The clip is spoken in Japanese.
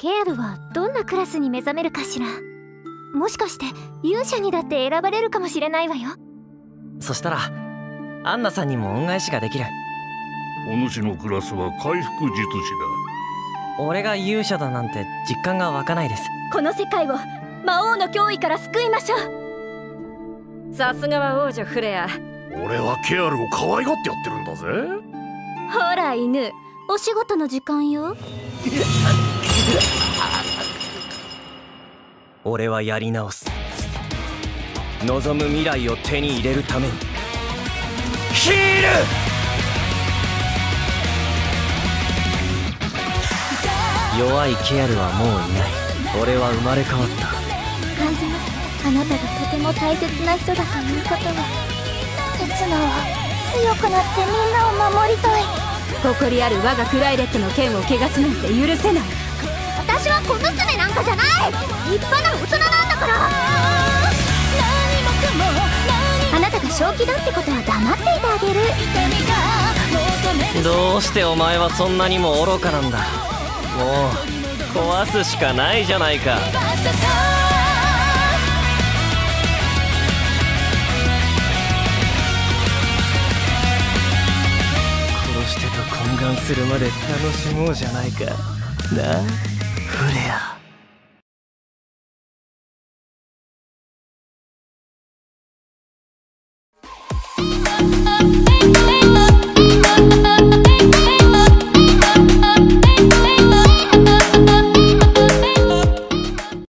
ケアルはどんなクラスに目覚めるかしら？もしかして勇者にだって選ばれるかもしれないわよ。そしたらアンナさんにも恩返しができる。お主のクラスは回復術師俺が勇者だなんて実感が湧かないです。この世界を魔王の脅威から救いましょう。さすがは王女フレア。俺はケアルを可愛がってやってるんだぜ。ほら犬。お仕事の時間よ 俺はやり直す。望む未来を手に入れるために。ヒール!弱いケアルはもういない。俺は生まれ変わった。感じます。あなたがとても大切な人だということは刹那は強くなってみんなを守りたい。誇りある我がクライレットの剣を汚すなんて許せない私は小娘なんかじゃない立派な大人なんだから。あなたが正気だってことは黙っていてあげる。どうしてお前はそんなにも愚かなんだ。もう壊すしかないじゃないか。殺してと懇願するまで楽しもうじゃないか。な。あフレア